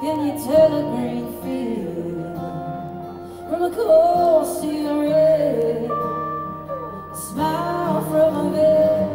Can you tell a green field from a cold steel red? Smile from a veil.